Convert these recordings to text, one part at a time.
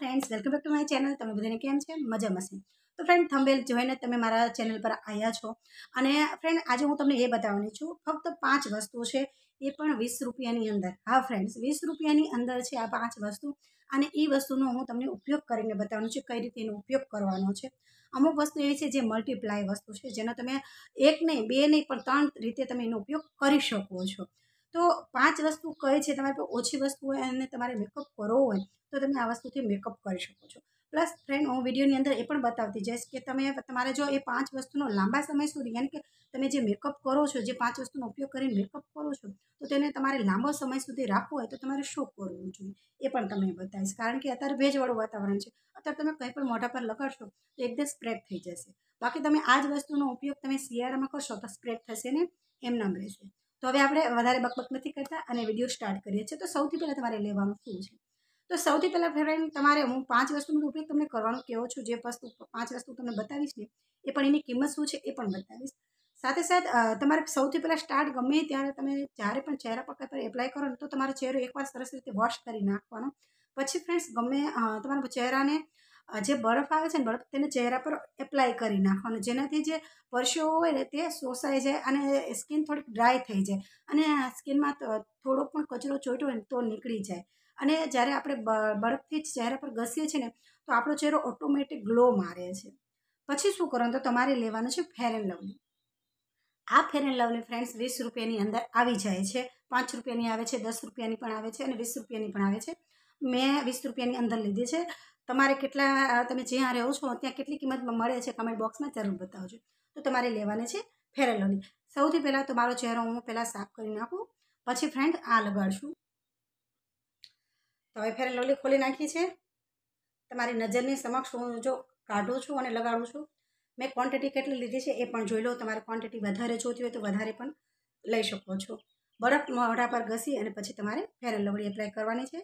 Friends welcome back to my channel તમે બધાને કેમ છે? મજામાં છે. તો ફ્રેન્ડ થંબેલ જોઈને તમે મારા ચેનલ પર આવ્યા છો. અને ફ્રેન્ડ આજે હું તમને એ બતાવવાની છું, ફક્ત પાંચ વસ્તુ છે, એ પણ વીસ રૂપિયાની અંદર. હા ફ્રેન્ડ્સ વીસ રૂપિયાની અંદર છે આ પાંચ વસ્તુ. અને એ વસ્તુનો હું તમને ઉપયોગ કરીને બતાવવાનું છે, કઈ રીતે એનો ઉપયોગ કરવાનો છે. અમુક વસ્તુ એવી છે જે મલ્ટીપ્લાય વસ્તુ છે, જેનો તમે એક નહીં, બે નહીં, પણ ત્રણ રીતે તમે એનો ઉપયોગ કરી શકો છો. તો પાંચ વસ્તુ કઈ છે? તમારી પાસે ઓછી વસ્તુ હોય અને તમારે મેકઅપ કરવો હોય, તો તમે આ વસ્તુથી મેકઅપ કરી શકો છો. પ્લસ ફ્રેન્ડ હું વિડીયોની અંદર એ પણ બતાવતી જઈશ કે તમે તમારે જો એ પાંચ વસ્તુનો લાંબા સમય સુધી, યાની કે તમે જે મેકઅપ કરો છો, જે પાંચ વસ્તુનો ઉપયોગ કરીને મેકઅપ કરો છો, તો તેને તમારે લાંબો સમય સુધી રાખવો હોય તો તમારે શું કરવું જોઈએ? એ પણ તમને બતાવીશ. કારણ કે અત્યારે ભેજવાળું વાતાવરણ છે. અત્યારે તમે કંઈ પણ મોઢા પર લગાડશો, તો એકદમ સ્પ્રેડ થઈ જશે. બાકી તમે આ જ વસ્તુનો ઉપયોગ તમે શિયાળામાં કરશો, તો સ્પ્રેડ થશે ને? એમ નામ રહેશે. તો હવે આપણે વધારે બકબક નથી કરતા અને વીડિયો સ્ટાર્ટ કરીએ છીએ. તો સૌથી પહેલાં તમારે લેવાનું શું છે? તો સૌથી પહેલાં ફ્રેન્ડ તમારે હું પાંચ વસ્તુનો ઉપયોગ તમને કરવાનું કહો છું. જે વસ્તુ, પાંચ વસ્તુ તમને બતાવીશ ને, એ પણ એની કિંમત શું છે એ પણ બતાવીશ. સાથે સાથે તમારે સૌથી પહેલાં સ્ટાર્ટ ગમે ત્યારે તમે જ્યારે પણ ચહેરા પર કંઈ એપ્લાય કરો ને, તો તમારો ચહેરો એકવાર સરસ રીતે વોશ કરી નાખવાનો. પછી ફ્રેન્ડ્સ ગમે તમારા ચહેરાને જે બરફ આવે છે ને બરફ, તેને ચહેરા પર એપ્લાય કરી નાખવાનું. જેનાથી જે પરસેવો હોય ને, તે શોષાઈ જાય અને સ્કિન થોડીક ડ્રાય થઈ જાય. અને સ્કિનમાં થોડો પણ કચરો ચોટ્યો હોય ને, તો નીકળી જાય. અને જ્યારે આપણે બરફથી ચહેરા પર ઘસીએ છીએ ને, તો આપણો ચહેરો ઓટોમેટિક ગ્લો મારે છે. પછી શું કરવાનું? તો તમારે લેવાનું છે ફેર એન્ડ લવલી આ ફેર એન્ડ લવલી ફ્રેન્ડ્સ વીસ રૂપિયાની અંદર આવી જાય છે. પાંચ રૂપિયાની આવે છે, દસ રૂપિયાની પણ આવે છે અને વીસ રૂપિયાની પણ આવે છે. મેં વીસ રૂપિયાની અંદર લીધી છે. તમારે કેટલા તમે જ્યાં રહો છો, ત્યાં કેટલી કિંમતમાં મળે છે કમેન્ટ બોક્સમાં જરૂર બતાવજો. તો તમારે લેવાની છે ફેર એન્ડ લવલી સૌથી પહેલાં તો મારો ચહેરો હું પહેલાં સાફ કરી નાખું, પછી ફ્રેન્ડ આ લગાડશું. તો હવે ફેરેલોલી ખોલી નાખી છે. તમારી નજરની સમક્ષ હું જો કાઢું છું અને લગાડું છું. મેં ક્વોન્ટિટી કેટલી લીધી છે એ પણ જોઈ લો. તમારે ક્વોન્ટિટી વધારે જોતી હોય તો વધારે પણ લઈ શકો છો. બરફ મોઢા પર ઘસી અને પછી તમારે ફેર લવલી એપ્લાય કરવાની છે.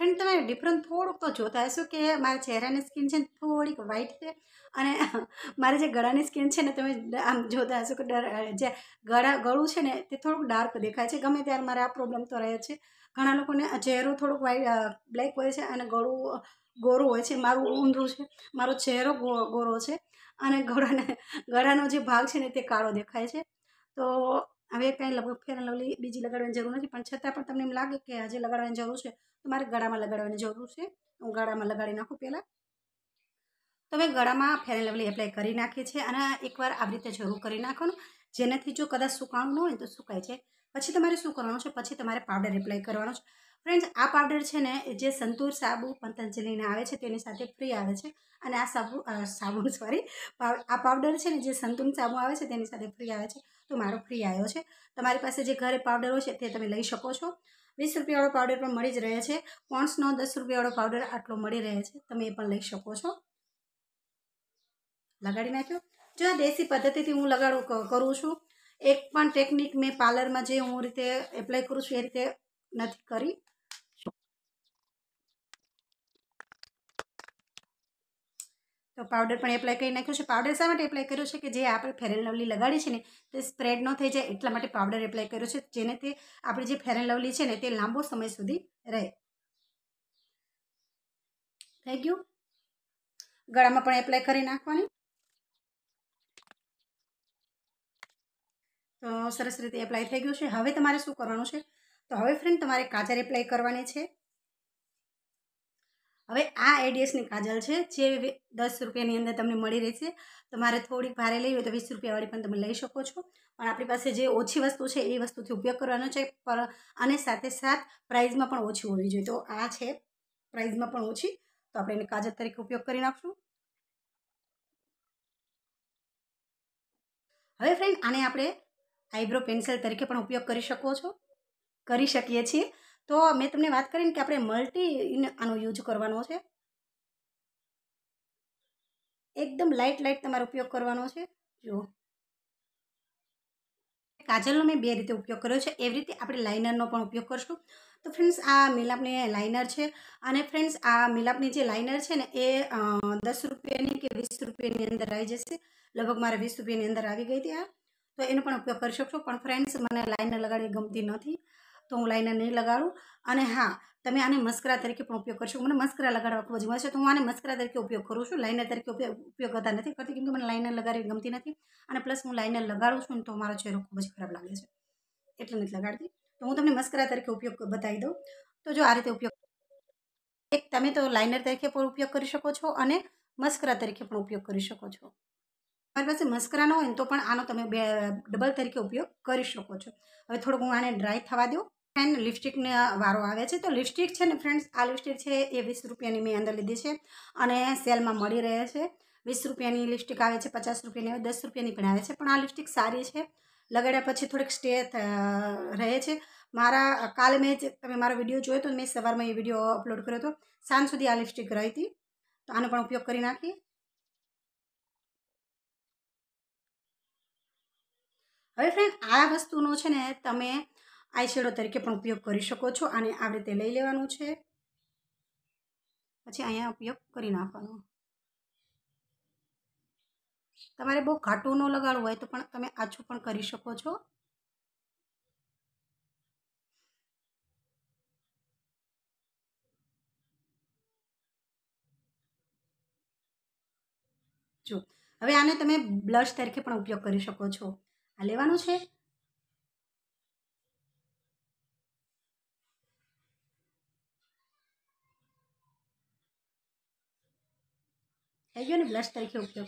ફ્રેન્ડ, તમે ડિફરન્ટ થોડુંક તો જોતા હશો કે મારા ચહેરાની સ્કિન છે થોડીક વ્હાઈટ છે અને મારી જે ગળાની સ્કિન છે ને તમે આમ જોતા હશો કે જે ગળા, ગળું છે ને તે થોડુંક ડાર્ક દેખાય છે. ગમે ત્યારે મારે આ પ્રોબ્લેમ તો રહે છે. ઘણા લોકોને ચહેરો થોડુંક વ્હાઈટ બ્લેક હોય છે અને ગળું ગોરું હોય છે. મારું ઊંધું છે. મારો ચહેરો ગોરો છે અને ગળાને, ગળાનો જે ભાગ છે ને તે કાળો દેખાય છે. તો હવે કાંઈ લગભગ ફેર લવલી બીજી લગાડવાની જરૂર નથી. પણ છતાં પણ તમને એમ લાગે કે આજે લગાડવાની જરૂર છે. તો મારે ગળામાં લગાડવાની જરૂર છે. હું ગળામાં લગાડી નાખું પહેલાં. તો હવે ગળામાં ફેર લવલી એપ્લાય કરી નાખીએ છીએ અને એકવાર આવી રીતે જરૂર કરી નાખવાનું. જેનાથી જો કદાચ સુકાણું હોય તો સુકાય છે. પછી તમારે શું કરવાનું છે? પછી તમારે પાવડર એપ્લાય કરવાનો છે. ફ્રેન્ડ્સ આ પાવડર છે ને જે સંતૂર સાબુ, પતંજલિના આવે છે તેની સાથે ફ્રી આવે છે. અને આ સાબુ સાબુ સોરી આ પાવડર છે ને જે સંતૂર સાબુ આવે છે તેની સાથે ફ્રી આવે છે. તો મારો ફ્રી આવ્યો છે. તમારી પાસે જે ઘરે પાવડર હોય છે તે તમે લઈ શકો છો. વીસ રૂપિયાવાળો પાવડર પણ મળી જ રહે છે. પોન્સનો દસ રૂપિયાવાળો પાવડર આટલો મળી રહે છે. તમે એ પણ લઈ શકો છો. લગાડી નાખ્યો. જો આ દેશી પદ્ધતિથી હું લગાડું કરું છું. એક પણ ટેકનિક મેં પાર્લરમાં જે હું રીતે એપ્લાય કરું છું એ રીતે નથી કરી. તો પાવડર પણ એપ્લાય કરી નાખ્યો છે. પાવડર શા માટે એપ્લાય કર્યો છે કે જે આપણે ફેર એન્ડ લવલી લગાડી છે ને, તે સ્પ્રેડ ન થઈ જાય એટલા માટે પાવડર એપ્લાય કર્યો છે, જેને તે આપણી જે ફેર એન્ડ લવલી છે ને, તે લાંબો સમય સુધી રહે. થઈ ગયું ગળામાં પણ એપ્લાય કરી નાખવાની. તો સરસ રીતે એપ્લાય થઈ ગયું છે. હવે તમારે શું કરવાનું છે? તો હવે ફ્રેન્ડ તમારે કાજર એપ્લાય કરવાની છે. હવે આ એડીએસની કાજલ છે, જે દસ રૂપિયાની અંદર તમને મળી રહેશે. તમારે થોડીક ભારે લેવી હોય તો વીસ રૂપિયાવાળી પણ તમે લઈ શકો છો. પણ આપણી પાસે જે ઓછી વસ્તુ છે, એ વસ્તુથી ઉપયોગ કરવાનો છે, પર અને સાથે સાથ પ્રાઇઝમાં પણ ઓછી હોવી જોઈએ. તો આ છે, પ્રાઇઝમાં પણ ઓછી. તો આપણે એને કાજલ તરીકે ઉપયોગ કરી નાખશું. હવે ફ્રેન્ડ આને આપણે આઈબ્રો પેન્સિલ તરીકે પણ ઉપયોગ કરી શકો છો. કરી શકીએ છીએ. તો મેં તમને વાત કરીને કે આપણે મલ્ટી આનો યુઝ કરવાનો છે. એકદમ લાઇટ લાઇટ તમારે ઉપયોગ કરવાનો છે. જુઓ. કાજલનો મેં બે રીતે ઉપયોગ કર્યો છે. એવી રીતે આપણે લાઇનરનો પણ ઉપયોગ કરશું. તો ફ્રેન્ડ્સ આ મિલાપની લાઇનર છે અને ફ્રેન્ડ્સ આ મિલાપની જે લાઇનર છે ને એ દસ રૂપિયાની કે વીસ રૂપિયાની અંદર આવી જશે. લગભગ મારે વીસ રૂપિયાની અંદર આવી ગઈ હતી આ. તો એનો પણ ઉપયોગ કરી શકશો. પણ ફ્રેન્ડ્સ મને લાઇનર લગાડવી ગમતી નથી. તો હું લાઇનર નહીં લગાડું. અને હા, તમે આને મસ્કરા તરીકે પણ ઉપયોગ કરશો. મને મસ્કરા લગાડવા ખૂબ જ ગમે છે. તો હું આને મસ્કરા તરીકે ઉપયોગ કરું છું. લાઇનર તરીકે ઉપયોગ કરતા નથી કરતી, કેમ કે મને લાઇનર લગાડવી ગમતી નથી. અને પ્લસ હું લાઇનર લગાડું છું ને તો મારો ચહેરો ખૂબ જ ખરાબ લાગે છે. એટલે નથી લગાડતી. તો હું તમને મસ્કરા તરીકે ઉપયોગ બતાવી દઉં. તો જો આ રીતે ઉપયોગ એક, તમે તો લાઇનર તરીકે પણ ઉપયોગ કરી શકો છો અને મસ્કરા તરીકે પણ ઉપયોગ કરી શકો છો. મારી પાસે મસ્કરા ન હોય તો પણ આનો તમે બે, ડબલ તરીકે ઉપયોગ કરી શકો છો. હવે થોડુંક હું આને ડ્રાય થવા દઉં. એન્ડ લિપસ્ટિકને વારો આવે છે. તો લિપસ્ટિક છે ને ફ્રેન્ડ્સ આ લિપસ્ટિક છે એ વીસ રૂપિયાની મેં અંદર લીધી છે અને સેલમાં મળી રહે છે. વીસ રૂપિયાની લિપસ્ટિક આવે છે, પચાસ રૂપિયાની આવે, દસ રૂપિયાની પણ આવે છે. પણ આ લિપસ્ટિક સારી છે. લગાડ્યા પછી થોડીક સ્ટે રહે છે. મારા કાલે મેં તમે મારો વીડિયો જોયો તો મેં સવારમાં એ વીડિયો અપલોડ કર્યો હતો. સાંજ સુધી આ લિપસ્ટિક રહી હતી. તો આનો પણ ઉપયોગ કરી નાખી હવે ફ્રેન્ડ આ વસ્તુનો છે ને તમે આઈ શેડો તરીકે પણ ઉપયોગ કરી શકો છો અને આવી રીતે લઈ લેવાનું છે. પછી અહીંયા ઉપયોગ કરી નાખવાનો. તમારે બહુ ઘાટું ન લગાડવું હોય તો પણ તમે આછું પણ કરી શકો છો. જો, હવે આને તમે બ્લશ તરીકે પણ ઉપયોગ કરી શકો છો. આ લેવાનું છે. થઈ ગયો ને બ્લશ તરીકે ઉપયોગ.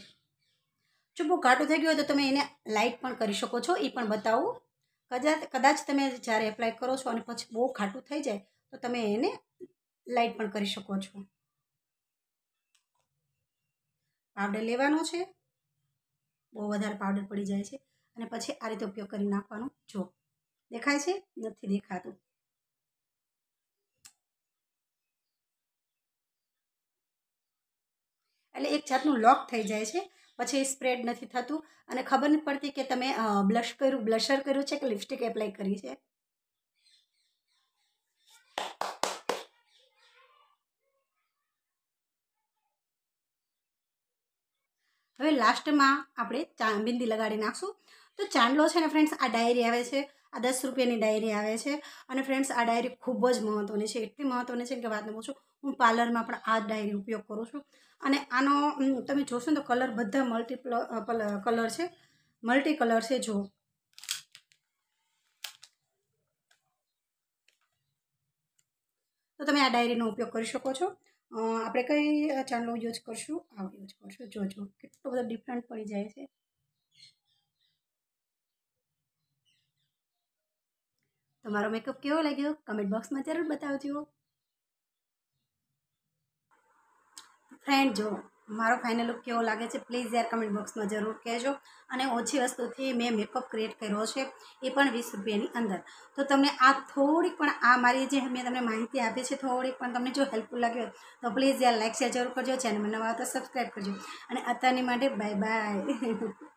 જો બહુ ઘાટું થઈ ગયું હોય તો તમે એને લાઇટ પણ કરી શકો છો, એ પણ બતાવું. કદાચ કદાચ તમે જ્યારે એપ્લાય કરો છો અને પછી બહુ ઘાટું થઈ જાય, તો તમે એને લાઇટ પણ કરી શકો છો. પાવડર લેવાનો છે. બહુ વધારે પાવડર પડી જાય છે. અને પછી આ રીતે ઉપયોગ કરી નાખવાનો. જો, દેખાય છે? નથી દેખાતું. એટલે એક જાતનું લોક થઈ જાય છે. પછી સ્પ્રેડ નથી થતું. અને ખબર નથી પડતી કે તમે બ્લશ કર્યું બ્લશર કર્યું છે કે લિપસ્ટિક એપ્લાય કરી છે? હવે લાસ્ટમાં આપણે ચા, બિંદી લગાડી નાખશું. તો ચાંદલો છે ને ફ્રેન્ડ્સ આ ડાયરી આવે છે. આ દસ રૂપિયાની ડાયરી આવે છે. અને ફ્રેન્ડ્સ આ ડાયરી ખૂબ જ મહત્ત્વની છે. એટલી મહત્ત્વની છે કે વાત ન પૂછું. હું પાર્લરમાં પણ આ ડાયરી ઉપયોગ કરું છું. અને આનો તમે જોશો ને તો કલર બધા મલ્ટીપ્લ કલર છે. મલ્ટી કલર છે જો તો તમે આ ડાયરીનો ઉપયોગ કરી શકો છો. આપણે કઈ ચાંદલો યુઝ કરશું? આ યુઝ કરશું. જોજો કેટલો બધો ડિફરન્ટ પડી જાય છે. તમારો મેકઅપ કેવો લાગ્યો? કમેન્ટ બોક્સમાં જરૂર બતાવજો. ફ્રેન્ડ, જો મારો ફાઇનલ લુક કેવો લાગે છે પ્લીઝ યાર કમેન્ટ બોક્સમાં જરૂર કહેજો. અને ઓછી વસ્તુથી મેં મેકઅપ ક્રિએટ કર્યો છે, એ પણ વીસ રૂપિયાની અંદર. તો તમને આ થોડીક પણ, આ મારી જે મેં તમને માહિતી આપી છે, થોડીક પણ તમને જો હેલ્પફુલ લાગ્યો તો પ્લીઝ યાર લાઇક શેર જરૂર કરજો. ચેનલમાં નવા તો સબસ્ક્રાઈબ કરજો. અને અત્યારની માટે બાય બાય